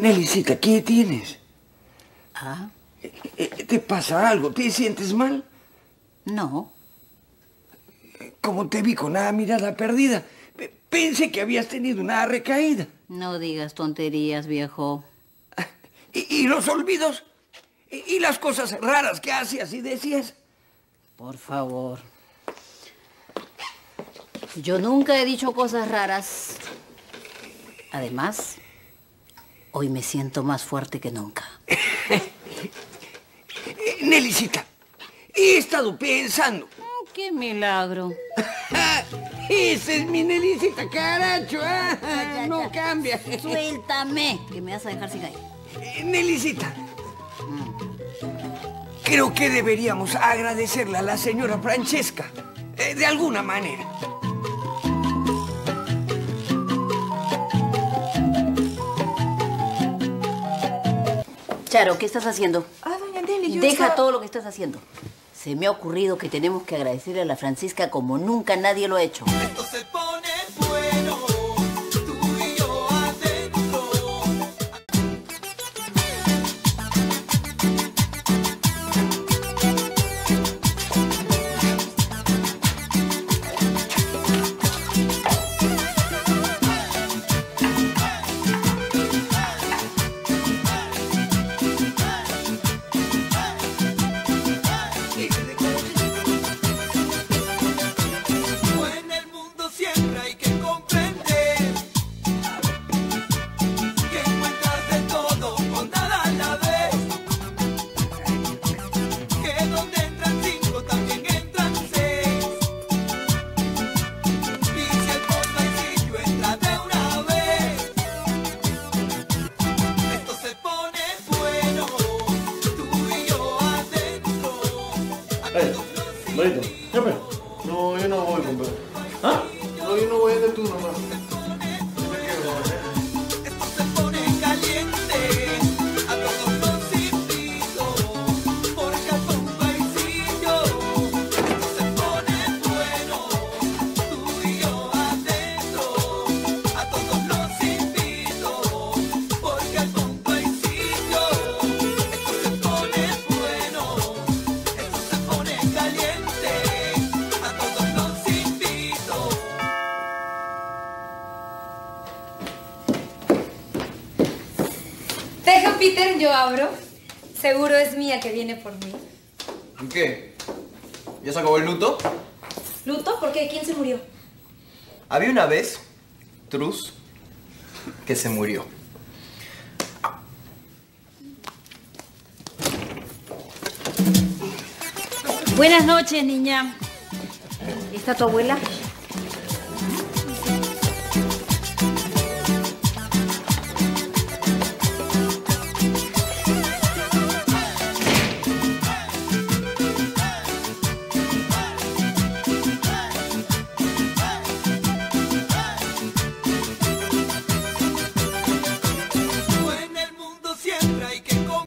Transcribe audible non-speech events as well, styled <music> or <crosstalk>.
Nelicita, ¿qué tienes? ¿Ah? Eh, ¿Te pasa algo? ¿Te sientes mal? No. Como te vi con la mirada perdida, pe- pensé que habías tenido una recaída. No digas tonterías, viejo. <laughs> ¿Y, y los olvidos? ¿Y, y las cosas raras que hacías y decías? Por favor. Yo nunca he dicho cosas raras. Además, hoy me siento más fuerte que nunca. <laughs> Eh, Nelicita, he estado pensando. Mm, ¡Qué milagro! <laughs> Esa es mi Nelicita, caracho. ah, no cambia. Suéltame, que me vas a dejar sin aire. Eh, Nelicita, creo que deberíamos agradecerle a la señora Francesca, eh, de alguna manera. Charo, ¿qué estás haciendo? Ah, doña Nelly, yo Deja estaba- todo lo que estás haciendo. Se me ha ocurrido que tenemos que agradecerle a la Francisca como nunca nadie lo ha hecho. Esto se Marito. No, yo no voy, compadre. ¿Ah? No, yo no voy de tú nomás. Peter, yo abro. Seguro es mía que viene por mí. ¿Y qué? ¿Ya se acabó el luto? ¿Luto? ¿Por qué? ¿Quién se murió? Había una vez, Truz, que se murió. Buenas noches, niña. ¿Está tu abuela?